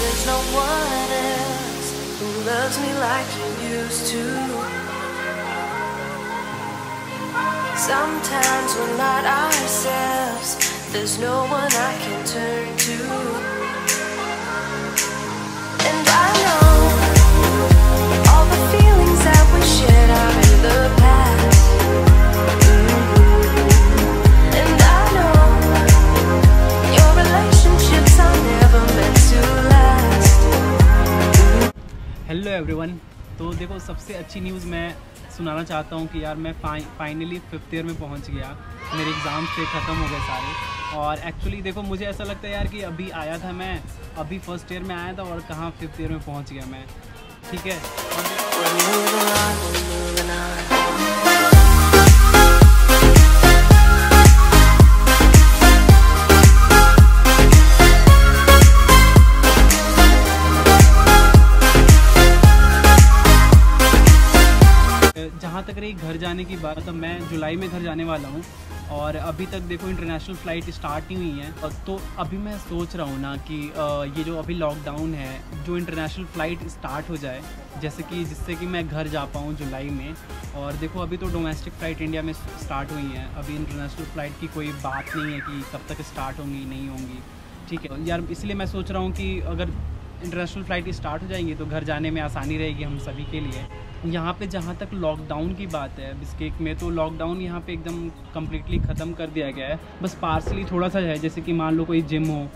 there's no one else who loves me like you used to. Sometimes we're not ourselves, there's no one I can turn to. And I know hello everyone तो देखो, सबसे अच्छी news मैं सुनाना चाहता हूँ कि यार मैं फाइनली फिफ्थ ईयर में पहुँच गया। मेरे एग्ज़ाम्स थे, ख़त्म हो गए सारे। और एक्चुअली देखो, मुझे ऐसा लगता है यार कि अभी आया था मैं, अभी फ़र्स्ट ईयर में आया था और कहाँ फिफ्थ ईयर में पहुँच गया मैं। ठीक है? जहाँ तक रही घर जाने की बात तो मैं जुलाई में घर जाने वाला हूँ और अभी तक देखो इंटरनेशनल फ़्लाइट स्टार्ट नहीं हुई है। तो अभी मैं सोच रहा हूँ ना कि ये जो अभी लॉकडाउन है, जो इंटरनेशनल फ़्लाइट स्टार्ट हो जाए, जैसे कि, जिससे कि मैं घर जा पाऊँ जुलाई में। और देखो अभी तो डोमेस्टिक फ़्लाइट इंडिया में स्टार्ट हुई हैं। अभी इंटरनेशनल फ़्लाइट की कोई बात नहीं है कि कब तक स्टार्ट होंगी, नहीं होंगी। ठीक है, यार, इसलिए मैं सोच रहा हूँ कि अगर इंटरनेशनल फ़्लाइट स्टार्ट हो जाएँगी तो घर जाने में आसानी रहेगी हम सभी के लिए। यहाँ पे जहाँ तक लॉकडाउन की बात है, बिस्केक में तो लॉकडाउन यहाँ पे एकदम कम्प्लीटली ख़त्म कर दिया गया है। बस पार्सली थोड़ा सा है, जैसे कि मान लो कोई जिम हो,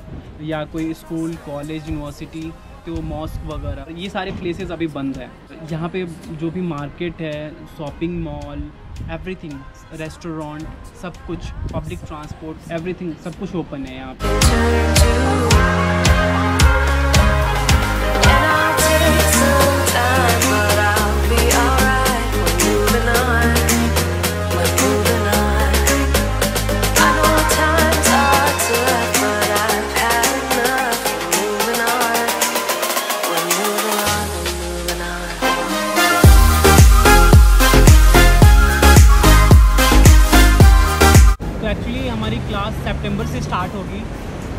या कोई स्कूल कॉलेज यूनिवर्सिटी तो मॉस्क वगैरह, ये सारे प्लेसेस अभी बंद है। यहाँ पे जो भी मार्केट है शॉपिंग मॉल एवरीथिंग रेस्टोरेंट सब कुछ पब्लिक ट्रांसपोर्ट एवरीथिंग सब कुछ ओपन है यहाँ पे। तो एक्चुअली हमारी क्लास सितंबर से स्टार्ट होगी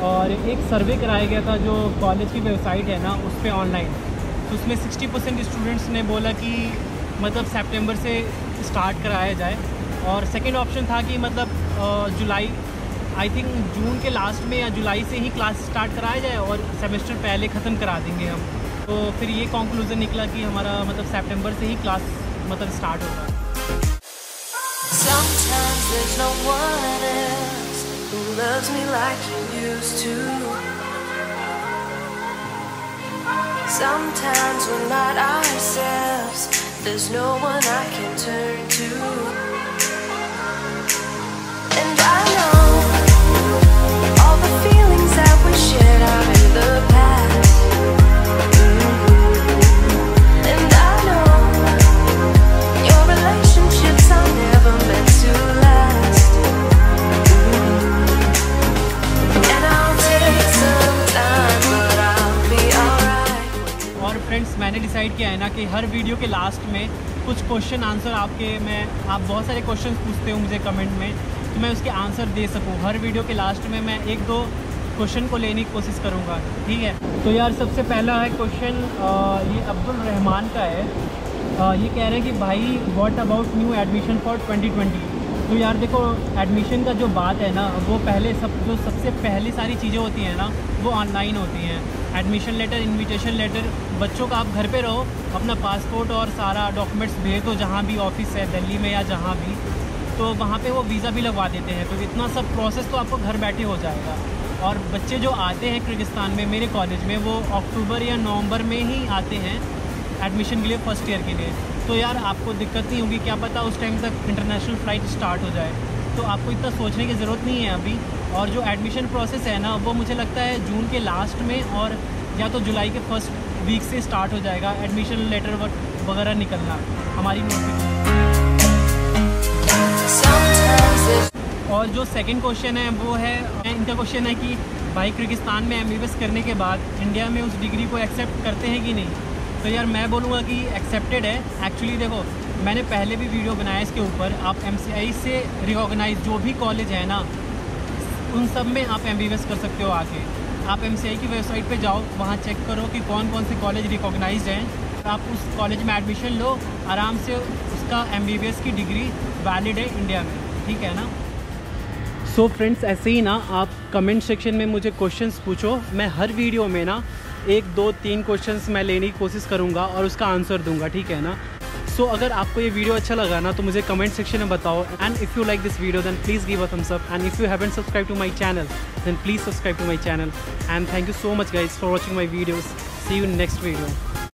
और एक सर्वे कराया गया था जो कॉलेज की वेबसाइट है ना, उस पर ऑनलाइन तो उसमें 60 परसेंट स्टूडेंट्स ने बोला कि मतलब सितंबर से स्टार्ट कराया जाए। और सेकंड ऑप्शन था कि मतलब जुलाई आई थिंक जून के लास्ट में या जुलाई से ही क्लास स्टार्ट कराया जाए और सेमेस्टर पहले ख़त्म करा देंगे हम। तो फिर ये कंक्लूजन निकला कि हमारा मतलब सितंबर से ही क्लास मतलब स्टार्ट होगा। Sometimes there's no one else who loves me like you used to. Sometimes we're not ourselves, there's no one I can turn decide किया है ना कि हर वीडियो के लास्ट में कुछ क्वेश्चन आंसर आपके मैं आप बहुत सारे क्वेश्चन पूछते हो मुझे कमेंट में तो मैं उसके आंसर दे सकूँ। हर वीडियो के लास्ट में मैं एक दो क्वेश्चन को लेने की कोशिश करूँगा ठीक है? तो यार सबसे पहला है क्वेश्चन ये अब्दुल रहमान का है। अ, ये कह रहे हैं कि भाई what about new admission for 2020 तो यार देखो एडमिशन का जो बात है ना वो पहले सब जो सबसे पहली सारी चीज़ें होती हैं ना वो ऑनलाइन होती हैं। एडमिशन लेटर इनविटेशन लेटर बच्चों का आप घर पे रहो, अपना पासपोर्ट और सारा डॉक्यूमेंट्स भेज दो, जहाँ भी ऑफ़िस है, दिल्ली में या जहाँ भी तो वहाँ पे वो वीज़ा भी लगवा देते हैं तो इतना सब प्रोसेस तो आपको घर बैठे हो जाएगा। और बच्चे जो आते हैं किर्गिस्तान में, मेरे कॉलेज में, वो अक्टूबर या नवंबर में ही आते हैं एडमिशन के लिए फ़र्स्ट ईयर के लिए। तो यार, आपको दिक्कत नहीं होगी, क्या पता उस टाइम तक इंटरनेशनल फ़्लाइट स्टार्ट हो जाए। तो आपको इतना सोचने की ज़रूरत नहीं है अभी। और जो एडमिशन प्रोसेस है ना, वो मुझे लगता है जून के लास्ट में और या तो जुलाई के फ़र्स्ट वीक से स्टार्ट हो जाएगा एडमिशन लेटर वगैरह निकलना, हमारी और जो सेकंड क्वेश्चन है, वो है इनका क्वेश्चन है कि भाई किर्गिस्तान में एम करने के बाद इंडिया में उस डिग्री को एक्सेप्ट करते हैं कि नहीं? तो यार मैं बोलूँगा कि एक्सेप्टेड है। एक्चुअली देखो मैंने पहले भी वीडियो बनाया इसके ऊपर। आप एम से रिकॉग्नाइज जो भी कॉलेज है ना, उन सब में आप एमबीबीएस कर सकते हो आके। आप एम की वेबसाइट पे जाओ, वहाँ चेक करो कि कौन कौन से कॉलेज रिकॉग्नाइज हैं। आप उस कॉलेज में एडमिशन लो, आराम से उसका एमबीबीएस की डिग्री वैलिड है इंडिया में। ठीक है ना? सो so फ्रेंड्स ऐसे ही ना, आप कमेंट सेक्शन में मुझे क्वेश्चंस पूछो। मैं हर वीडियो में ना, एक, दो, तीन क्वेश्चंस मैं लेने की कोशिश करूँगा और उसका आंसर दूँगा, ठीक है ना? सो so, अगर आपको ये वीडियो अच्छा लगा ना तो मुझे कमेंट सेक्शन में बताओ। And if you like this video then please give a thumbs up and if you haven't subscribe to my channel then please subscribe to my channel and thank you so much guys for watching my videos see you next video